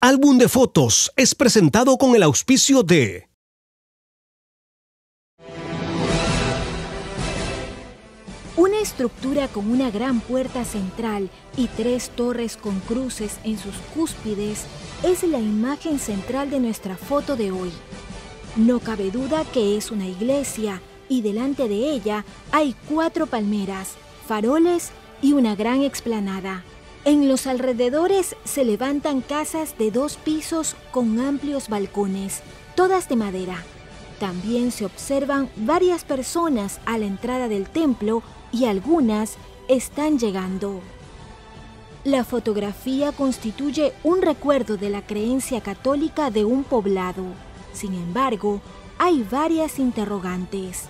Álbum de fotos es presentado con el auspicio de Una estructura con una gran puerta central y tres torres con cruces en sus cúspides es la imagen central de nuestra foto de hoy. No cabe duda que es una iglesia y delante de ella hay cuatro palmeras, faroles y una gran explanada. En los alrededores se levantan casas de dos pisos con amplios balcones, todas de madera. También se observan varias personas a la entrada del templo y algunas están llegando. La fotografía constituye un recuerdo de la creencia católica de un poblado. Sin embargo, hay varias interrogantes.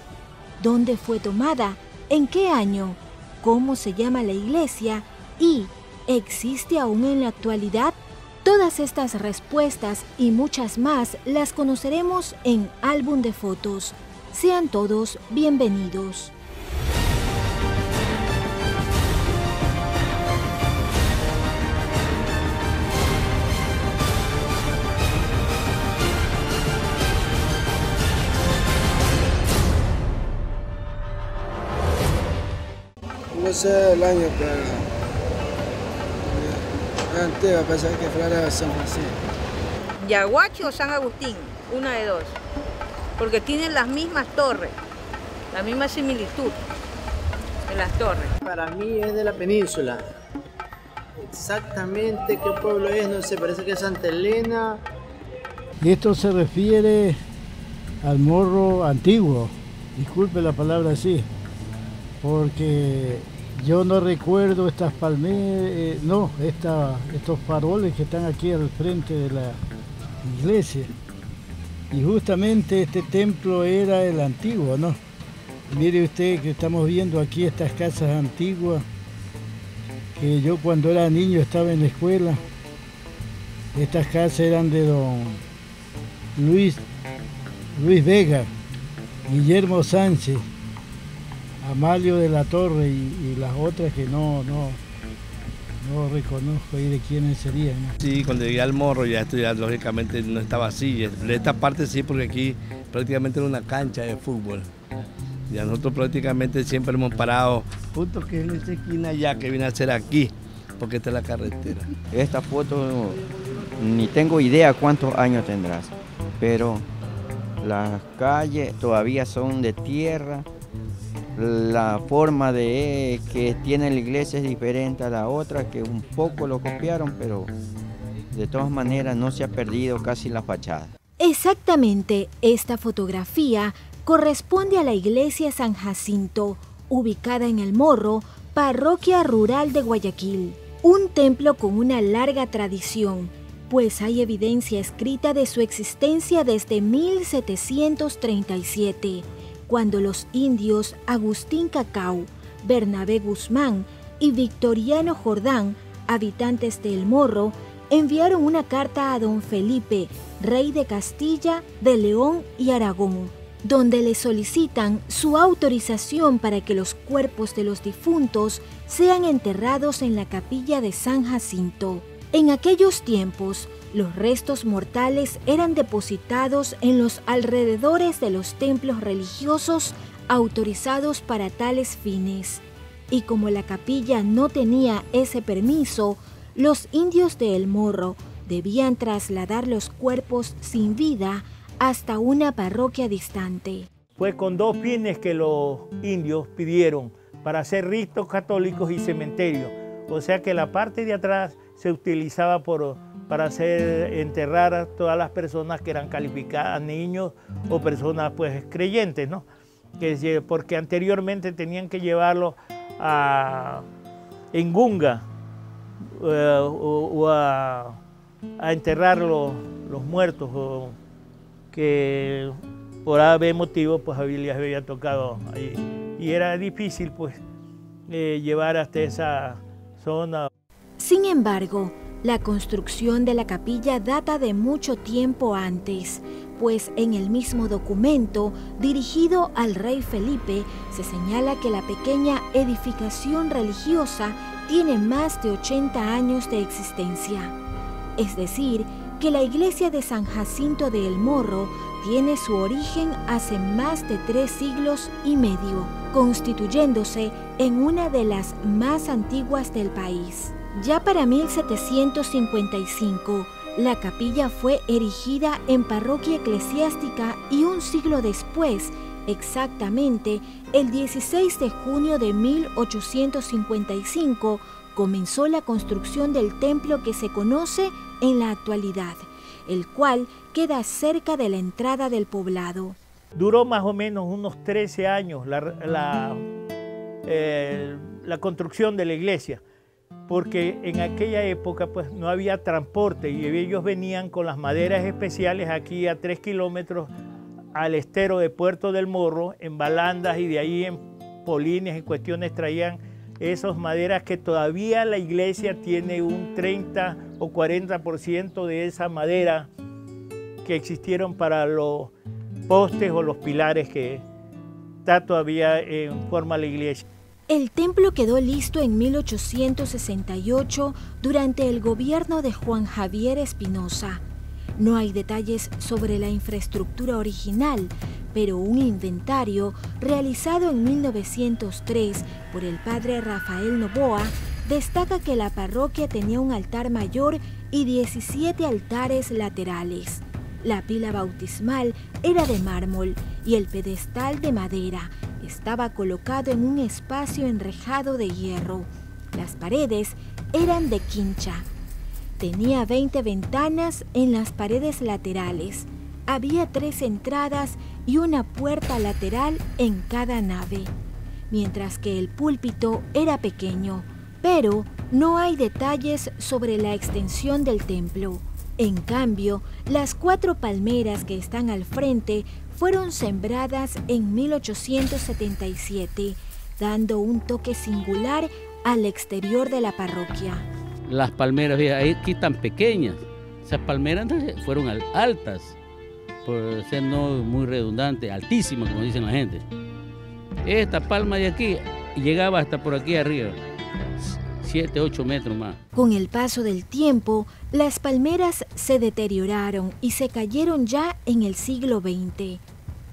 ¿Dónde fue tomada? ¿En qué año? ¿Cómo se llama la iglesia? ¿Y existe aún en la actualidad? Todas estas respuestas y muchas más las conoceremos en Álbum de Fotos. Sean todos bienvenidos. No sé el año, pero es antigua, pensaba que fuera San Francisco. Yaguachi o San Agustín, una de dos, porque tienen las mismas torres, la misma similitud en las torres. Para mí es de la península. Exactamente qué pueblo es, no sé, parece que es Santa Elena. Y esto se refiere al morro antiguo, disculpe la palabra así, porque yo no recuerdo estas palmeras, eh, no, esta, estos faroles que están aquí al frente de la iglesia. Y justamente este templo era el antiguo, ¿no? Mire usted que estamos viendo aquí estas casas antiguas, que yo cuando era niño estaba en la escuela. Estas casas eran de don Luis, Luis Vega, Guillermo Sánchez, Amalio de la Torre y, y las otras que no, no, no reconozco ahí de quiénes serían. ¿no? Sí, cuando llegué al morro ya esto ya lógicamente no estaba así. De esta parte sí, porque aquí prácticamente era una cancha de fútbol. Ya nosotros prácticamente siempre hemos parado justo que en esa esquina ya que viene a ser aquí, porque esta es la carretera. Esta foto ni tengo idea cuántos años tendrás, pero las calles todavía son de tierra, la forma de que tiene la iglesia es diferente a la otra, que un poco lo copiaron, pero de todas maneras no se ha perdido casi la fachada. Exactamente, esta fotografía corresponde a la iglesia San Jacinto, ubicada en El Morro, parroquia rural de Guayaquil. Un templo con una larga tradición, pues hay evidencia escrita de su existencia desde 1737 cuando los indios Agustín Cacao, Bernabé Guzmán y Victoriano Jordán, habitantes de El Morro, enviaron una carta a don Felipe, rey de Castilla, de León y Aragón, donde le solicitan su autorización para que los cuerpos de los difuntos sean enterrados en la capilla de San Jacinto. En aquellos tiempos, los restos mortales eran depositados en los alrededores de los templos religiosos autorizados para tales fines. Y como la capilla no tenía ese permiso, los indios de El Morro debían trasladar los cuerpos sin vida hasta una parroquia distante. Fue con dos fines que los indios pidieron para hacer ritos católicos y cementerios. O sea que la parte de atrás se utilizaba por, para hacer enterrar a todas las personas que eran calificadas, niños o personas pues creyentes, ¿no? Que, porque anteriormente tenían que llevarlo a Engunga eh, o, a, enterrar los, muertos, o que por haber motivo pues les había tocado ahí. Y era difícil pues eh, llevar hasta esa zona. Sin embargo, la construcción de la capilla data de mucho tiempo antes, pues en el mismo documento dirigido al rey Felipe se señala que la pequeña edificación religiosa tiene más de 80 años de existencia. Es decir, que la iglesia de San Jacinto de El Morro tiene su origen hace más de tres siglos y medio, constituyéndose en una de las más antiguas del país. Ya para 1755, la capilla fue erigida en parroquia eclesiástica y un siglo después, exactamente el 16 de junio de 1855, comenzó la construcción del templo que se conoce en la actualidad, el cual queda cerca de la entrada del poblado. Duró más o menos unos 13 años la, eh, la construcción de la iglesia porque en aquella época pues no había transporte y ellos venían con las maderas especiales aquí a tres kilómetros al estero de Puerto del Morro, en balandas y de ahí en polines y cuestiones traían esas maderas que todavía la iglesia tiene un 30 o 40% de esa madera que existieron para los postes o los pilares que está todavía en forma la iglesia. El templo quedó listo en 1868 durante el gobierno de Juan Javier Espinosa. No hay detalles sobre la infraestructura original, pero un inventario realizado en 1903 por el padre Rafael Novoa destaca que la parroquia tenía un altar mayor y 17 altares laterales. La pila bautismal era de mármol y el pedestal de madera estaba colocado en un espacio enrejado de hierro. Las paredes eran de quincha. Tenía 20 ventanas en las paredes laterales. Había tres entradas y una puerta lateral en cada nave, mientras que el púlpito era pequeño, pero no hay detalles sobre la extensión del templo. En cambio, las cuatro palmeras que están al frente fueron sembradas en 1877, dando un toque singular al exterior de la parroquia. Las palmeras aquí están pequeñas, esas palmeras fueron altas, por ser no muy redundante, altísimas como dicen la gente. Esta palma de aquí llegaba hasta por aquí arriba. 7, 8 metros más. Con el paso del tiempo, las palmeras se deterioraron y se cayeron ya en el siglo XX.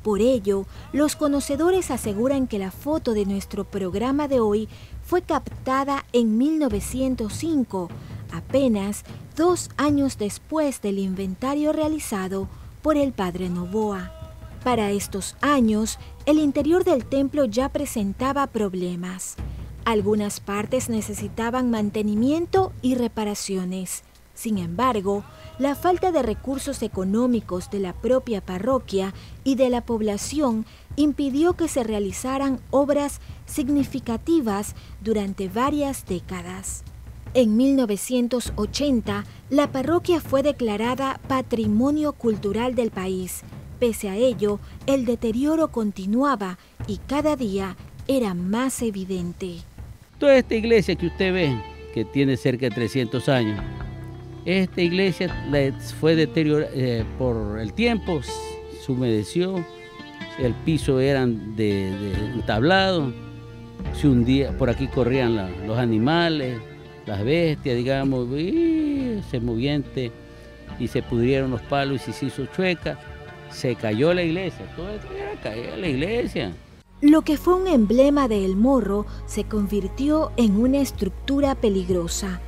Por ello, los conocedores aseguran que la foto de nuestro programa de hoy fue captada en 1905, apenas dos años después del inventario realizado por el padre Novoa. Para estos años, el interior del templo ya presentaba problemas. Algunas partes necesitaban mantenimiento y reparaciones. Sin embargo, la falta de recursos económicos de la propia parroquia y de la población impidió que se realizaran obras significativas durante varias décadas. En 1980, la parroquia fue declarada Patrimonio Cultural del país. Pese a ello, el deterioro continuaba y cada día era más evidente. Toda esta iglesia que usted ve, que tiene cerca de 300 años, esta iglesia fue deteriorada eh, por el tiempo, se humedeció, el piso era de, de tablado, se hundía, por aquí corrían los animales, las bestias, digamos, y se moviente y se pudrieron los palos y se hizo chueca, se cayó la iglesia, todo esto era la iglesia. Lo que fue un emblema de El Morro se convirtió en una estructura peligrosa.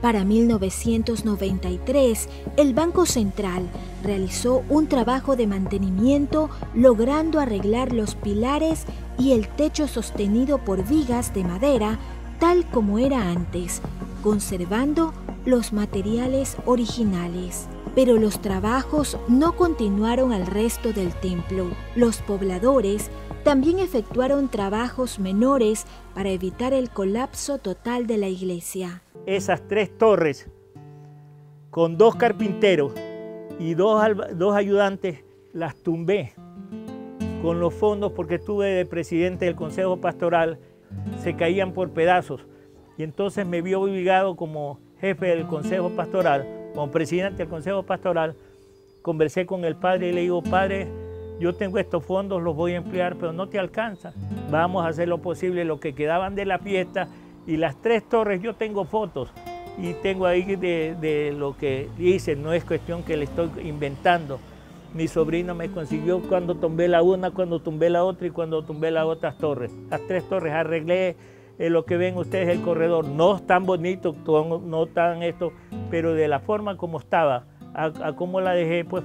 Para 1993, el Banco Central realizó un trabajo de mantenimiento logrando arreglar los pilares y el techo sostenido por vigas de madera tal como era antes, conservando los materiales originales. Pero los trabajos no continuaron al resto del templo. Los pobladores también efectuaron trabajos menores para evitar el colapso total de la iglesia. Esas tres torres, con dos carpinteros y dos, dos ayudantes, las tumbé con los fondos porque estuve de presidente del Consejo Pastoral, se caían por pedazos. Y entonces me vio obligado como jefe del Consejo Pastoral, como presidente del Consejo Pastoral, conversé con el padre y le digo, padre, yo tengo estos fondos, los voy a emplear, pero no te alcanza. Vamos a hacer lo posible, lo que quedaban de la fiesta y las tres torres, yo tengo fotos, y tengo ahí de, de lo que dice, no es cuestión que le estoy inventando. Mi sobrino me consiguió cuando tumbé la una, cuando tumbé la otra y cuando tumbé las otras torres. Las tres torres arreglé eh, lo que ven ustedes el corredor. No tan bonito, no tan esto, pero de la forma como estaba, a, a cómo la dejé, pues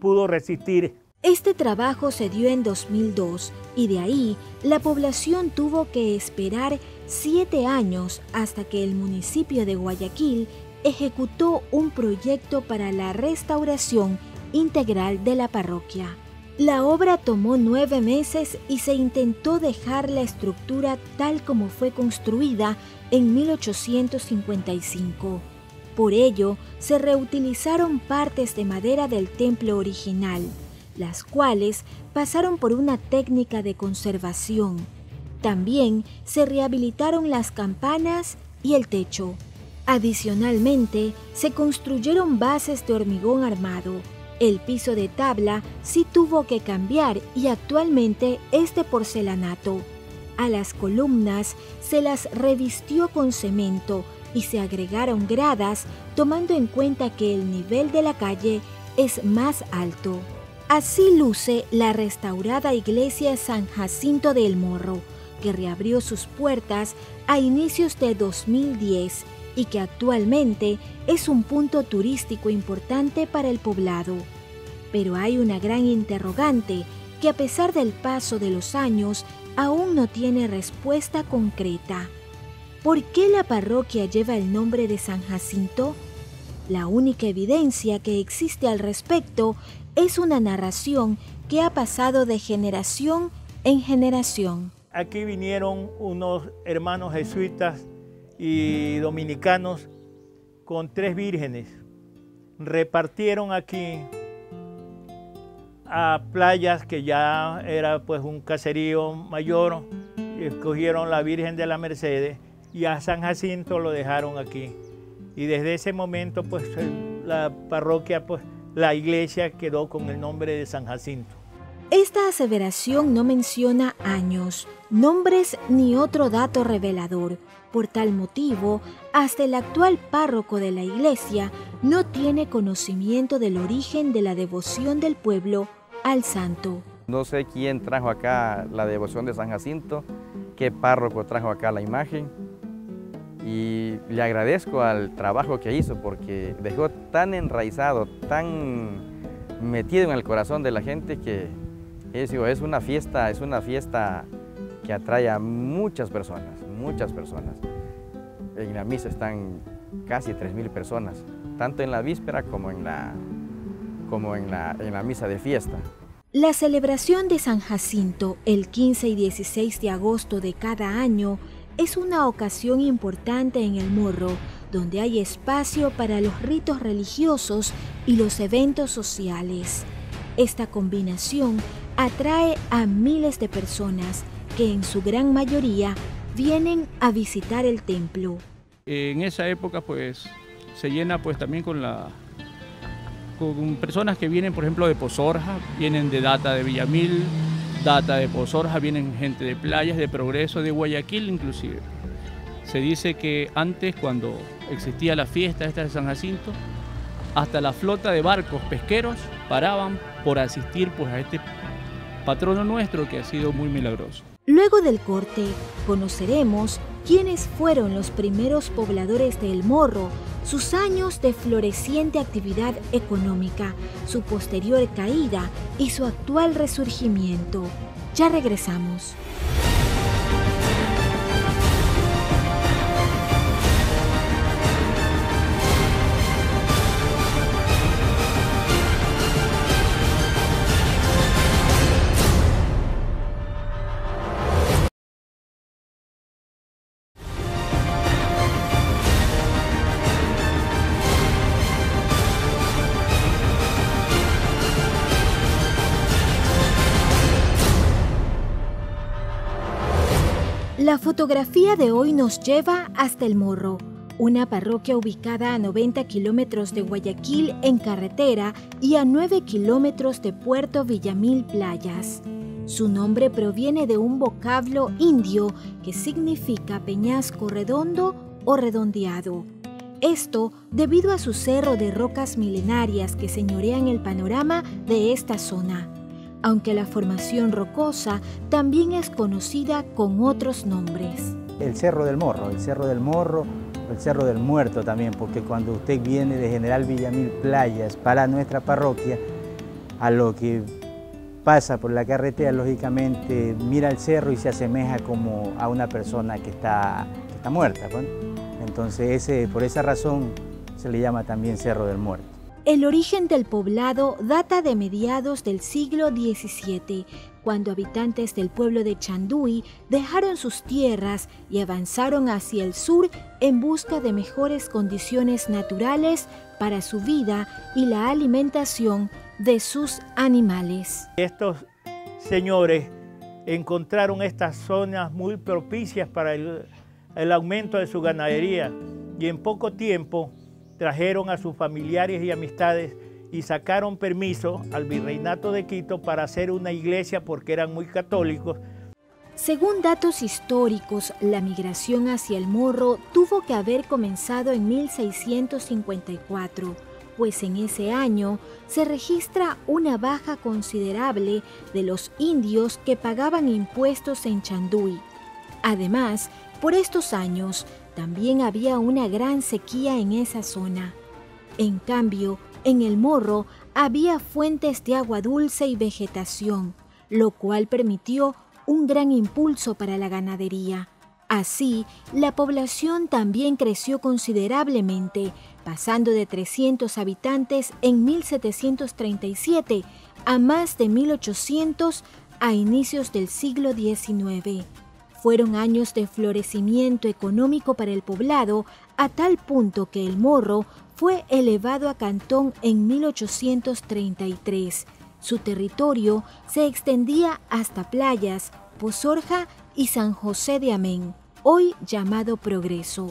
pudo resistir. Este trabajo se dio en 2002 y de ahí la población tuvo que esperar siete años hasta que el municipio de Guayaquil ejecutó un proyecto para la restauración integral de la parroquia. La obra tomó nueve meses y se intentó dejar la estructura tal como fue construida en 1855. Por ello, se reutilizaron partes de madera del templo original, las cuales pasaron por una técnica de conservación. También se rehabilitaron las campanas y el techo. Adicionalmente, se construyeron bases de hormigón armado. El piso de tabla sí tuvo que cambiar y actualmente es de porcelanato. A las columnas se las revistió con cemento y se agregaron gradas tomando en cuenta que el nivel de la calle es más alto. Así luce la restaurada iglesia San Jacinto del Morro, que reabrió sus puertas a inicios de 2010 y que actualmente es un punto turístico importante para el poblado. Pero hay una gran interrogante que a pesar del paso de los años aún no tiene respuesta concreta. ¿Por qué la parroquia lleva el nombre de San Jacinto? La única evidencia que existe al respecto es una narración que ha pasado de generación en generación. Aquí vinieron unos hermanos jesuitas y dominicanos con tres vírgenes. Repartieron aquí a playas que ya era pues un caserío mayor, escogieron la Virgen de la Mercedes y a San Jacinto lo dejaron aquí. Y desde ese momento, pues la parroquia, pues la iglesia quedó con el nombre de San Jacinto. Esta aseveración no menciona años, nombres ni otro dato revelador. Por tal motivo, hasta el actual párroco de la iglesia no tiene conocimiento del origen de la devoción del pueblo al santo. No sé quién trajo acá la devoción de San Jacinto, qué párroco trajo acá la imagen, y le agradezco al trabajo que hizo porque dejó tan enraizado, tan metido en el corazón de la gente que es, es una fiesta, es una fiesta que atrae a muchas personas, muchas personas. En la misa están casi 3.000 personas, tanto en la víspera como en la, como en la, en la misa de fiesta. La celebración de San Jacinto el 15 y 16 de agosto de cada año es una ocasión importante en el Morro, donde hay espacio para los ritos religiosos y los eventos sociales. Esta combinación atrae a miles de personas que en su gran mayoría vienen a visitar el templo. En esa época pues se llena pues también con la con personas que vienen por ejemplo de Pozorja, vienen de Data de Villamil, Data de Pozorja, vienen gente de playas, de Progreso, de Guayaquil inclusive. Se dice que antes, cuando existía la fiesta esta de San Jacinto, hasta la flota de barcos pesqueros paraban por asistir pues, a este patrono nuestro que ha sido muy milagroso. Luego del corte, conoceremos quiénes fueron los primeros pobladores de El Morro, sus años de floreciente actividad económica, su posterior caída y su actual resurgimiento. Ya regresamos. La fotografía de hoy nos lleva hasta El Morro, una parroquia ubicada a 90 kilómetros de Guayaquil en carretera y a 9 kilómetros de Puerto Villamil Playas. Su nombre proviene de un vocablo indio que significa peñasco redondo o redondeado. Esto debido a su cerro de rocas milenarias que señorean el panorama de esta zona, aunque la formación rocosa también es conocida con otros nombres. El Cerro del Morro, el Cerro del Morro, el Cerro del Muerto también, porque cuando usted viene de General Villamil Playas para nuestra parroquia, a lo que pasa por la carretera, lógicamente mira el cerro y se asemeja como a una persona que está, está muerta. Entonces ese, por esa razón se le llama también Cerro del Muerto. El origen del poblado data de mediados del siglo XVII, cuando habitantes del pueblo de Chanduy dejaron sus tierras y avanzaron hacia el sur en busca de mejores condiciones naturales para su vida y la alimentación de sus animales. Estos señores encontraron estas zonas muy propicias para el aumento de su ganadería y en poco tiempo trajeron a sus familiares y amistades y sacaron permiso al virreinato de Quito para hacer una iglesia porque eran muy católicos. Según datos históricos, la migración hacia el Morro tuvo que haber comenzado en 1654, pues en ese año se registra una baja considerable de los indios que pagaban impuestos en Chanduy. Además, por estos años también había una gran sequía en esa zona. En cambio, en el morro había fuentes de agua dulce y vegetación, lo cual permitió un gran impulso para la ganadería. Así, la población también creció considerablemente, pasando de 300 habitantes en 1737 a más de 1800 a inicios del siglo XIX. Fueron años de florecimiento económico para el poblado a tal punto que el morro fue elevado a cantón en 1833. Su territorio se extendía hasta playas, Pozorja y San José de Amén, hoy llamado Progreso.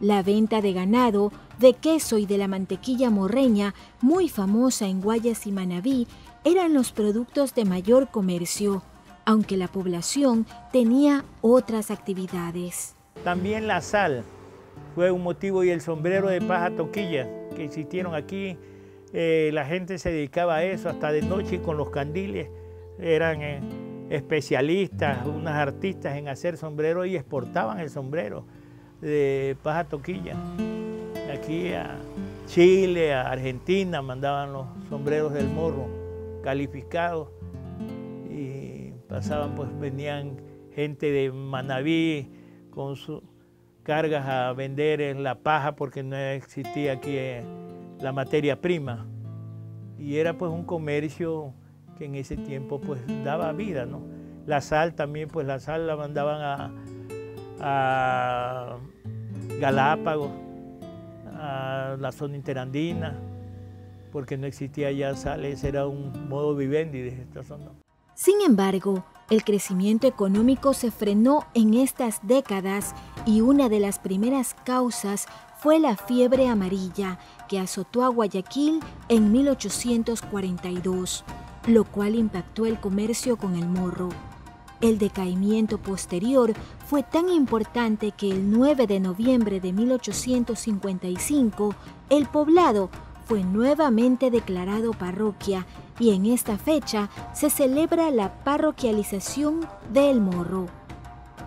La venta de ganado, de queso y de la mantequilla morreña, muy famosa en Guayas y Manabí, eran los productos de mayor comercio, aunque la población tenía otras actividades. También la sal fue un motivo y el sombrero de paja toquilla que existieron aquí. eh, la gente se dedicaba a eso hasta de noche con los candiles. Eran eh, especialistas, unas artistas en hacer sombreros y exportaban el sombrero de paja toquilla. Aquí a Chile, a Argentina mandaban los sombreros del morro calificados pasaban, pues venían gente de Manabí con sus cargas a vender en la paja porque no existía aquí eh, la materia prima. Y era pues un comercio que en ese tiempo pues daba vida, ¿no? La sal también, pues la sal la mandaban a, Galápagos, a la zona interandina, porque no existía ya sal, ese era un modo vivendi de esta zona. Sin embargo, el crecimiento económico se frenó en estas décadas y una de las primeras causas fue la fiebre amarilla que azotó a Guayaquil en 1842, lo cual impactó el comercio con el morro. El decaimiento posterior fue tan importante que el 9 de noviembre de 1855 el poblado fue nuevamente declarado parroquia y en esta fecha se celebra la parroquialización del Morro.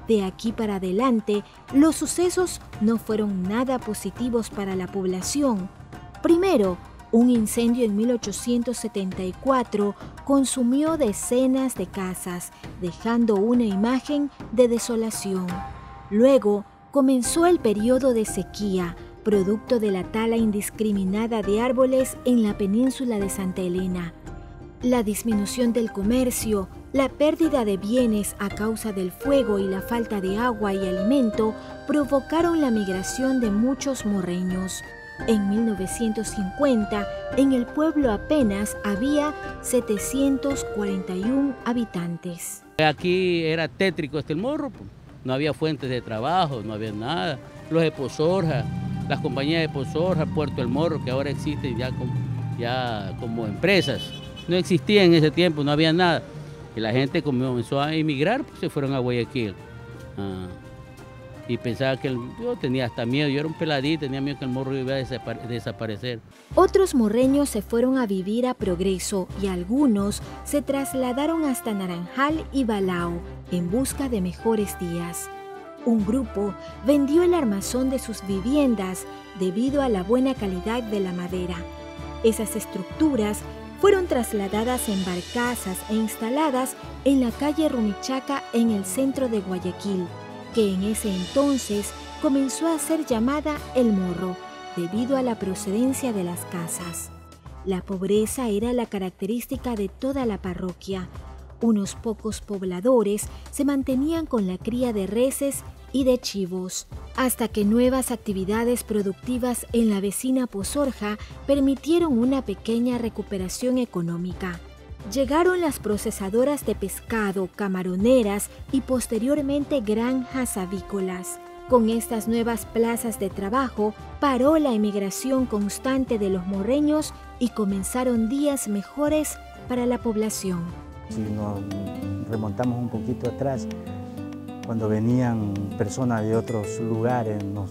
De aquí para adelante, los sucesos no fueron nada positivos para la población. Primero, un incendio en 1874 consumió decenas de casas, dejando una imagen de desolación. Luego, comenzó el periodo de sequía, producto de la tala indiscriminada de árboles en la península de Santa Elena. La disminución del comercio, la pérdida de bienes a causa del fuego y la falta de agua y alimento provocaron la migración de muchos morreños. En 1950, en el pueblo apenas había 741 habitantes. Aquí era tétrico este morro, pues. no había fuentes de trabajo, no había nada. Los de Pozorja, las compañías de Pozorja, Puerto El Morro, que ahora existen ya como empresas, no existían en ese tiempo, no había nada. Y la gente comenzó a emigrar, pues se fueron a Guayaquil. Ah, y pensaba que yo tenía hasta miedo, yo era un peladito, tenía miedo que el morro iba a desaparecer. Otros morreños se fueron a vivir a Progreso y algunos se trasladaron hasta Naranjal y Balao en busca de mejores días. Un grupo vendió el armazón de sus viviendas debido a la buena calidad de la madera. Esas estructuras fueron trasladadas en barcazas e instaladas en la calle Rumichaca en el centro de Guayaquil, que en ese entonces comenzó a ser llamada El Morro debido a la procedencia de las casas. La pobreza era la característica de toda la parroquia. Unos pocos pobladores se mantenían con la cría de reses y de chivos, hasta que nuevas actividades productivas en la vecina Pozorja permitieron una pequeña recuperación económica. Llegaron las procesadoras de pescado, camaroneras y posteriormente granjas avícolas. Con estas nuevas plazas de trabajo paró la emigración constante de los morreños y comenzaron días mejores para la población. Si nos remontamos un poquito atrás, cuando venían personas de otros lugares, nos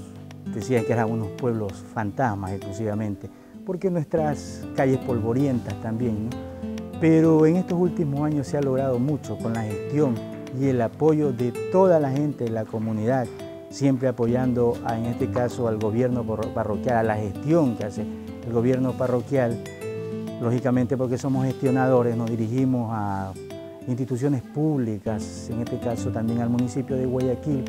decían que eran unos pueblos fantasmas exclusivamente, porque nuestras calles polvorientas también, Pero en estos últimos años se ha logrado mucho con la gestión y el apoyo de toda la gente de la comunidad, siempre apoyando en este caso al gobierno parroquial, a la gestión que hace el gobierno parroquial. Lógicamente porque somos gestionadores, nos dirigimos a instituciones públicas, en este caso también al municipio de Guayaquil,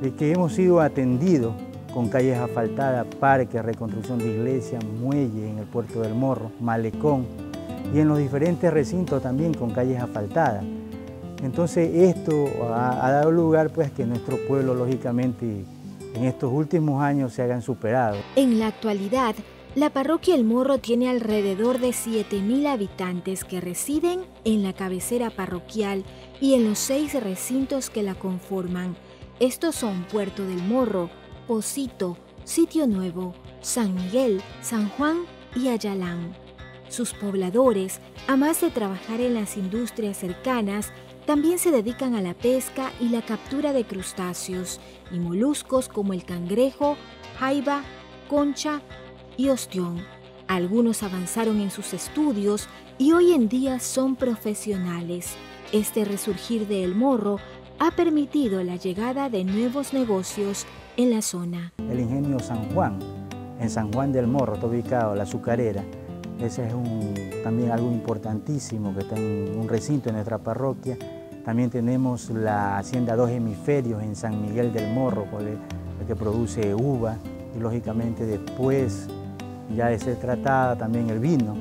de que hemos sido atendidos con calles asfaltadas, parques, reconstrucción de iglesias, muelle en el puerto del Morro, malecón y en los diferentes recintos también con calles asfaltadas. Entonces esto ha, dado lugar pues que nuestro pueblo lógicamente en estos últimos años se hagan superado. En la actualidad, la parroquia El Morro tiene alrededor de 7.000 habitantes que residen en la cabecera parroquial y en los seis recintos que la conforman. Estos son Puerto del Morro, Pocito, Sitio Nuevo, San Miguel, San Juan y Ayalán. Sus pobladores, a más de trabajar en las industrias cercanas, también se dedican a la pesca y la captura de crustáceos y moluscos como el cangrejo, jaiba, concha y ostión. Algunos avanzaron en sus estudios y hoy en día son profesionales. Este resurgir de El Morro ha permitido la llegada de nuevos negocios en la zona. El ingenio San Juan, en San Juan del Morro, está ubicado la azucarera. Ese es también algo importantísimo que está en un recinto en nuestra parroquia. También tenemos la hacienda Dos Hemisferios en San Miguel del Morro, que produce uva y lógicamente después ya de ser tratada también el vino.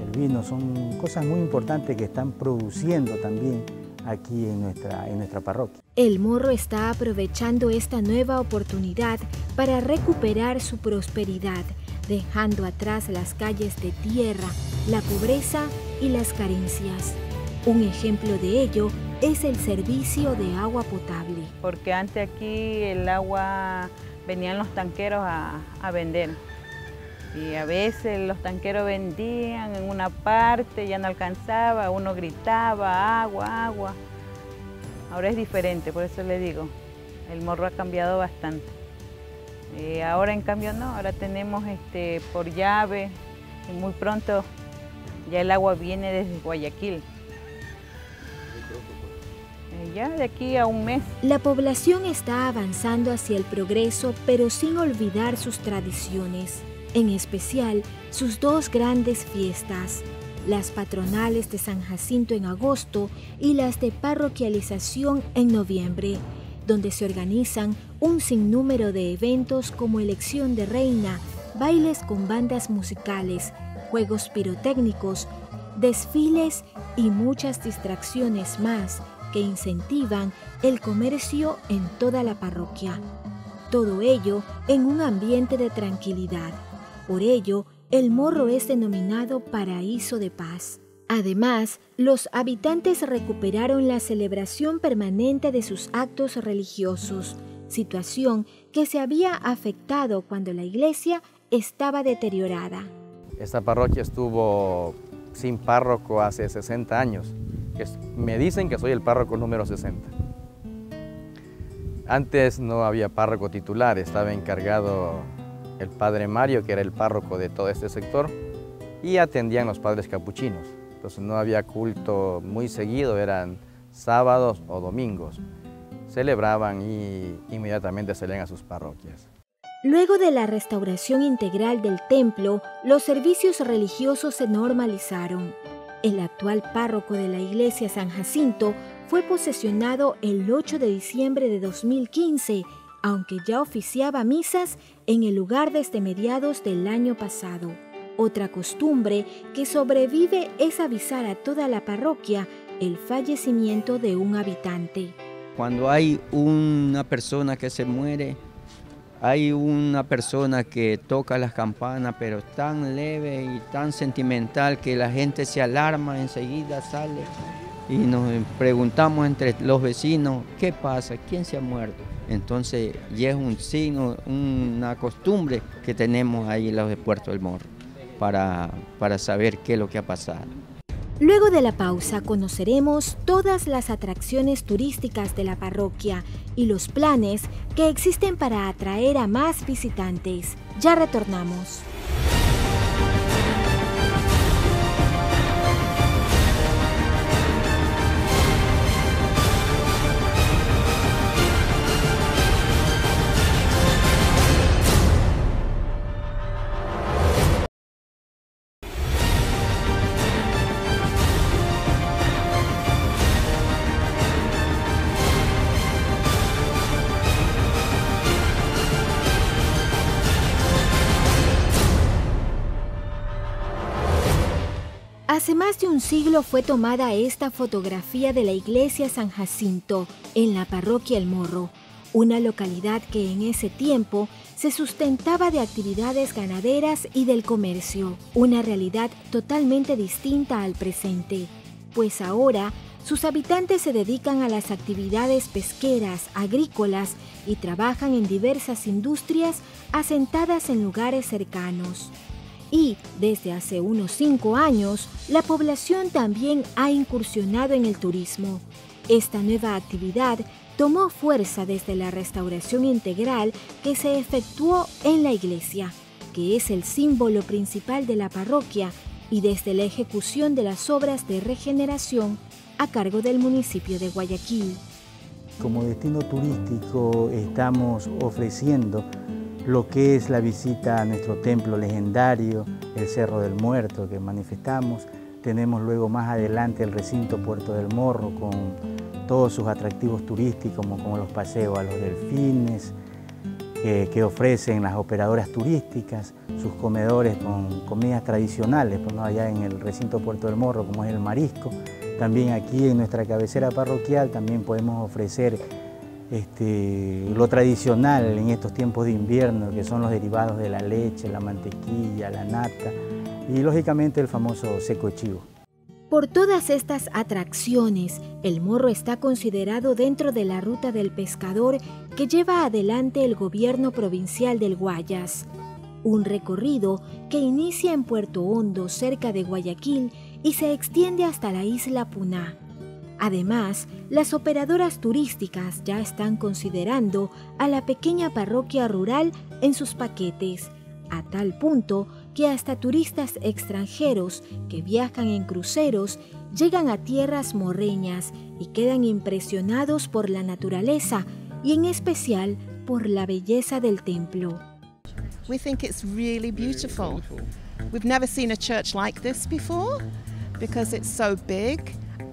El vino son cosas muy importantes que están produciendo también aquí en nuestra, en nuestra parroquia. El Morro está aprovechando esta nueva oportunidad para recuperar su prosperidad, dejando atrás las calles de tierra, la pobreza y las carencias. Un ejemplo de ello es el servicio de agua potable. Porque antes aquí el agua venían los tanqueros a, a vender y a veces los tanqueros vendían en una parte, ya no alcanzaba, uno gritaba, agua, agua. Ahora es diferente, por eso le digo, el morro ha cambiado bastante. Ahora en cambio no, ahora tenemos este, por llave y muy pronto ya el agua viene desde Guayaquil. Ya de aquí a un mes. La población está avanzando hacia el progreso, pero sin olvidar sus tradiciones en especial sus dos grandes fiestas, las patronales de San Jacinto en agosto y las de parroquialización en noviembre, donde se organizan un sinnúmero de eventos como elección de reina, bailes con bandas musicales, juegos pirotécnicos, desfiles y muchas distracciones más que incentivan el comercio en toda la parroquia. Todo ello en un ambiente de tranquilidad por ello, el morro es denominado paraíso de paz. Además, los habitantes recuperaron la celebración permanente de sus actos religiosos, situación que se había afectado cuando la iglesia estaba deteriorada. Esta parroquia estuvo sin párroco hace 60 años. Me dicen que soy el párroco número 60. Antes no había párroco titular, estaba encargado el padre Mario, que era el párroco de todo este sector, y atendían los padres capuchinos. Entonces no había culto muy seguido, eran sábados o domingos. Celebraban y inmediatamente salían a sus parroquias. Luego de la restauración integral del templo, los servicios religiosos se normalizaron. El actual párroco de la iglesia San Jacinto fue posesionado el 8 de diciembre de 2015, aunque ya oficiaba misas en el lugar desde mediados del año pasado. Otra costumbre que sobrevive es avisar a toda la parroquia el fallecimiento de un habitante. Cuando hay una persona que se muere, hay una persona que toca las campanas, pero tan leve y tan sentimental que la gente se alarma, enseguida sale y nos preguntamos entre los vecinos, ¿qué pasa? ¿Quién se ha muerto? Entonces ya es un signo, una costumbre que tenemos ahí en los de Puerto del Morro para, para saber qué es lo que ha pasado. Luego de la pausa conoceremos todas las atracciones turísticas de la parroquia y los planes que existen para atraer a más visitantes. Ya retornamos. Un siglo fue tomada esta fotografía de la iglesia San Jacinto en la parroquia El Morro, una localidad que en ese tiempo se sustentaba de actividades ganaderas y del comercio, una realidad totalmente distinta al presente, pues ahora sus habitantes se dedican a las actividades pesqueras, agrícolas y trabajan en diversas industrias asentadas en lugares cercanos y desde hace unos cinco años la población también ha incursionado en el turismo. Esta nueva actividad tomó fuerza desde la restauración integral que se efectuó en la iglesia, que es el símbolo principal de la parroquia, y desde la ejecución de las obras de regeneración a cargo del municipio de Guayaquil. Como destino turístico estamos ofreciendo lo que es la visita a nuestro templo legendario, el Cerro del Muerto que manifestamos. Tenemos luego más adelante el recinto Puerto del Morro con todos sus atractivos turísticos como, los paseos a los delfines eh, que ofrecen las operadoras turísticas, sus comedores con comidas tradicionales, pues, allá en el recinto Puerto del Morro como es el marisco. También aquí en nuestra cabecera parroquial también podemos ofrecer este, lo tradicional en estos tiempos de invierno, que son los derivados de la leche, la mantequilla, la nata y lógicamente el famoso seco chivo. Por todas estas atracciones, el morro está considerado dentro de la ruta del pescador que lleva adelante el gobierno provincial del Guayas. Un recorrido que inicia en Puerto Hondo, cerca de Guayaquil, y se extiende hasta la isla Puná. Además, las operadoras turísticas ya están considerando a la pequeña parroquia rural en sus paquetes, a tal punto que hasta turistas extranjeros que viajan en cruceros llegan a tierras morreñas y quedan impresionados por la naturaleza y en especial por la belleza del templo. We think it's really beautiful. We've never seen a church like this before because it's so big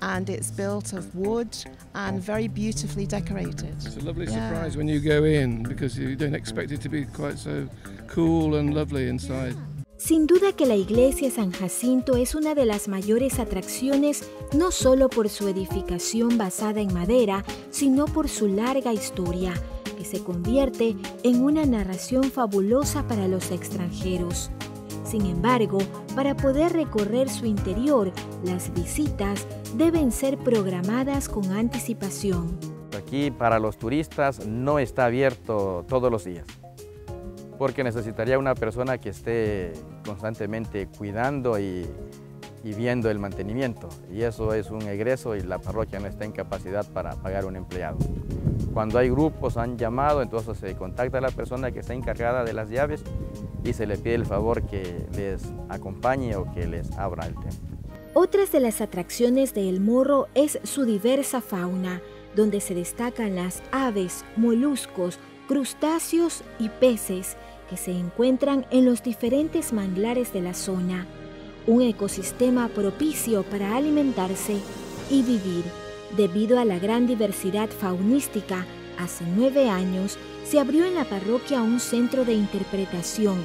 and it's built of wood and very beautifully decorated. It's a lovely yeah. surprise when you go in because you don't expect it to be quite so cool and lovely inside. Sin duda que la iglesia San Jacinto es una de las mayores atracciones no solo por su edificación basada en madera, sino por su larga historia, que se convierte en una narración fabulosa para los extranjeros. Sin embargo, para poder recorrer su interior, las visitas deben ser programadas con anticipación. Aquí para los turistas no está abierto todos los días, porque necesitaría una persona que esté constantemente cuidando y, viendo el mantenimiento, y eso es un egreso y la parroquia no está en capacidad para pagar un empleado. Cuando hay grupos han llamado, entonces se contacta a la persona que está encargada de las llaves y se le pide el favor que les acompañe o que les abra el templo. Otras de las atracciones de El Morro es su diversa fauna, donde se destacan las aves, moluscos, crustáceos y peces que se encuentran en los diferentes manglares de la zona. Un ecosistema propicio para alimentarse y vivir. Debido a la gran diversidad faunística, hace nueve años se abrió en la parroquia un centro de interpretación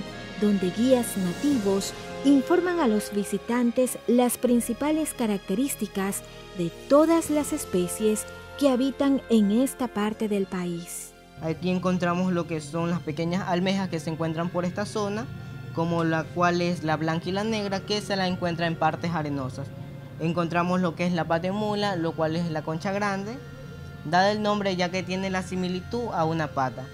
donde guías nativos informan a los visitantes las principales características de todas las especies que habitan en esta parte del país. Aquí encontramos lo que son las pequeñas almejas que se encuentran por esta zona, como la cual es la blanca y la negra que se la encuentra en partes arenosas. Encontramos lo que es la patemula, lo cual es la concha grande, dada el nombre ya que tiene la similitud a una pata.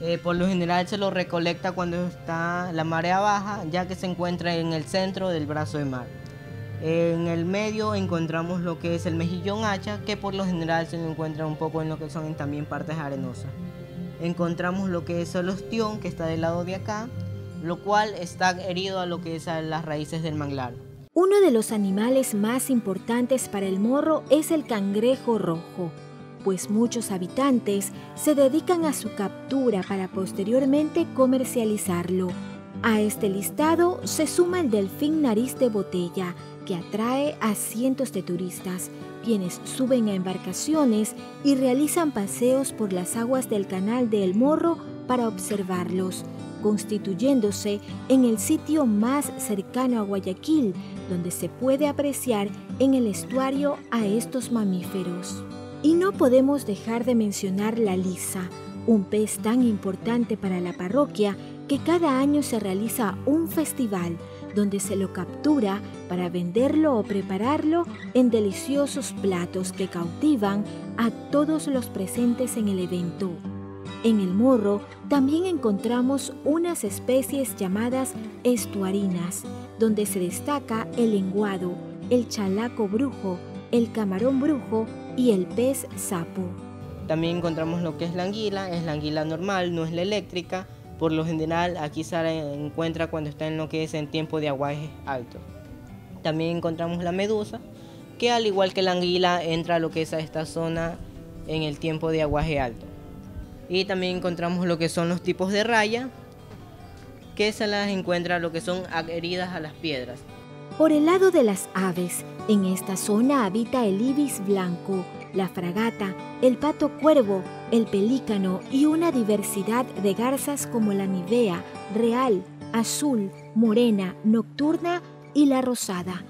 Eh, por lo general se lo recolecta cuando está la marea baja, ya que se encuentra en el centro del brazo de mar. En el medio encontramos lo que es el mejillón hacha, que por lo general se encuentra un poco en lo que son también partes arenosas. Encontramos lo que es el ostión, que está del lado de acá, lo cual está herido a lo que es a las raíces del manglar. Uno de los animales más importantes para el morro es el cangrejo rojo pues muchos habitantes se dedican a su captura para posteriormente comercializarlo. A este listado se suma el delfín nariz de botella, que atrae a cientos de turistas, quienes suben a embarcaciones y realizan paseos por las aguas del canal de El Morro para observarlos, constituyéndose en el sitio más cercano a Guayaquil, donde se puede apreciar en el estuario a estos mamíferos. Y no podemos dejar de mencionar la lisa, un pez tan importante para la parroquia que cada año se realiza un festival donde se lo captura para venderlo o prepararlo en deliciosos platos que cautivan a todos los presentes en el evento. En el morro también encontramos unas especies llamadas estuarinas, donde se destaca el lenguado, el chalaco brujo, el camarón brujo y el pez sapo. También encontramos lo que es la anguila, es la anguila normal, no es la eléctrica. Por lo general aquí se encuentra cuando está en lo que es en tiempo de aguaje alto. También encontramos la medusa, que al igual que la anguila entra a lo que es a esta zona en el tiempo de aguaje alto. Y también encontramos lo que son los tipos de raya, que se las encuentra lo que son adheridas a las piedras. Por el lado de las aves, en esta zona habita el ibis blanco, la fragata, el pato cuervo, el pelícano y una diversidad de garzas como la nivea, real, azul, morena, nocturna y la rosada.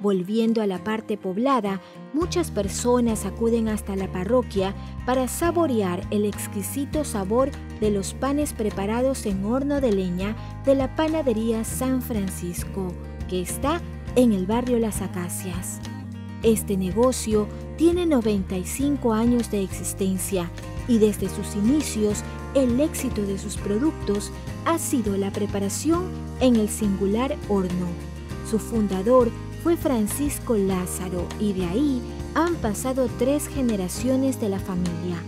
Volviendo a la parte poblada, muchas personas acuden hasta la parroquia para saborear el exquisito sabor de los panes preparados en horno de leña de la panadería San Francisco que está en el barrio Las Acacias. Este negocio tiene 95 años de existencia y desde sus inicios el éxito de sus productos ha sido la preparación en el singular horno. Su fundador fue Francisco Lázaro y de ahí han pasado tres generaciones de la familia.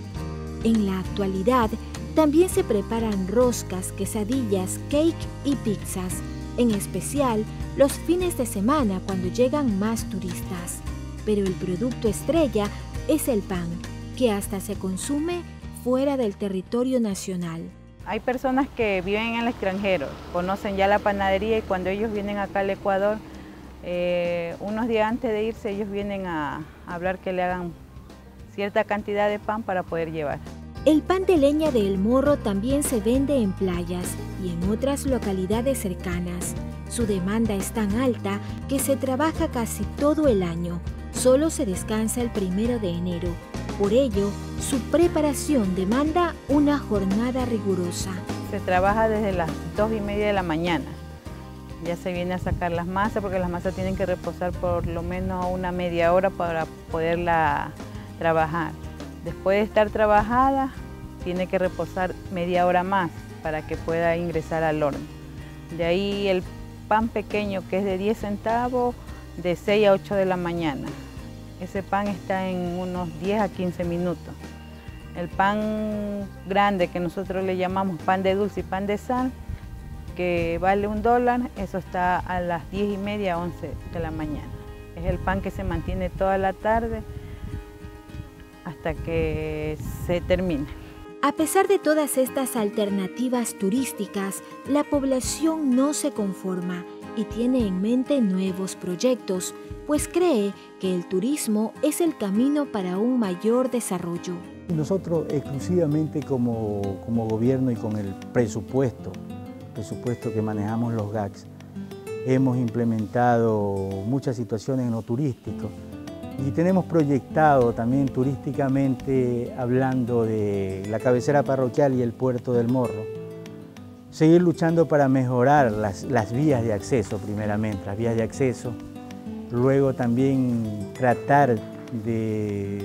En la actualidad también se preparan roscas, quesadillas, cake y pizzas, en especial los fines de semana cuando llegan más turistas. Pero el producto estrella es el pan, que hasta se consume fuera del territorio nacional. Hay personas que viven en el extranjero, conocen ya la panadería y cuando ellos vienen acá al Ecuador, eh, unos días antes de irse ellos vienen a hablar que le hagan cierta cantidad de pan para poder llevar. El pan de leña de El Morro también se vende en playas y en otras localidades cercanas. Su demanda es tan alta que se trabaja casi todo el año. Solo se descansa el primero de enero. Por ello, su preparación demanda una jornada rigurosa. Se trabaja desde las dos y media de la mañana. Ya se viene a sacar las masas porque las masas tienen que reposar por lo menos una media hora para poderla trabajar. Después de estar trabajada, tiene que reposar media hora más para que pueda ingresar al horno. De ahí el pan pequeño que es de 10 centavos, de 6 a 8 de la mañana. Ese pan está en unos 10 a 15 minutos. El pan grande que nosotros le llamamos pan de dulce y pan de sal, que vale un dólar, eso está a las 10 y media, 11 de la mañana. Es el pan que se mantiene toda la tarde hasta que se termine. A pesar de todas estas alternativas turísticas, la población no se conforma y tiene en mente nuevos proyectos, pues cree que el turismo es el camino para un mayor desarrollo. Nosotros exclusivamente como, como gobierno y con el presupuesto, presupuesto que manejamos los GACS, hemos implementado muchas situaciones en lo turístico y tenemos proyectado también turísticamente, hablando de la cabecera parroquial y el puerto del Morro, seguir luchando para mejorar las, vías de acceso primeramente, las vías de acceso, luego también tratar de,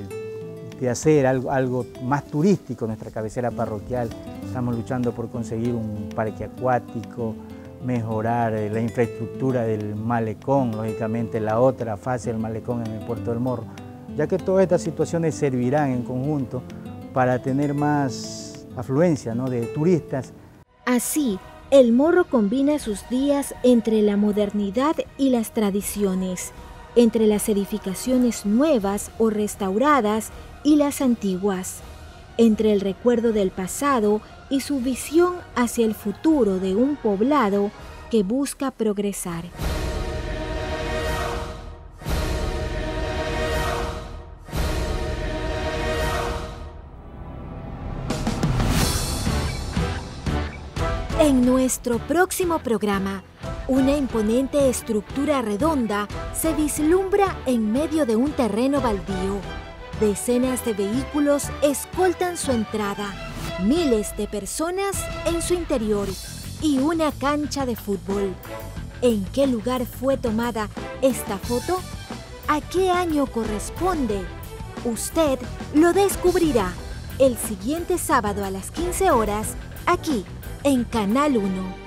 hacer algo, algo, más turístico nuestra cabecera parroquial. Estamos luchando por conseguir un parque acuático, mejorar eh, la infraestructura del malecón, lógicamente la otra fase del malecón en el puerto del Morro, ya que todas estas situaciones servirán en conjunto para tener más afluencia ¿no? de turistas. Así, el Morro combina sus días entre la modernidad y las tradiciones, entre las edificaciones nuevas o restauradas y las antiguas, entre el recuerdo del pasado y su visión hacia el futuro de un poblado que busca progresar. En nuestro próximo programa, una imponente estructura redonda se vislumbra en medio de un terreno baldío. Decenas de vehículos escoltan su entrada miles de personas en su interior y una cancha de fútbol. ¿En qué lugar fue tomada esta foto? ¿A qué año corresponde? Usted lo descubrirá el siguiente sábado a las 15 horas aquí en Canal 1.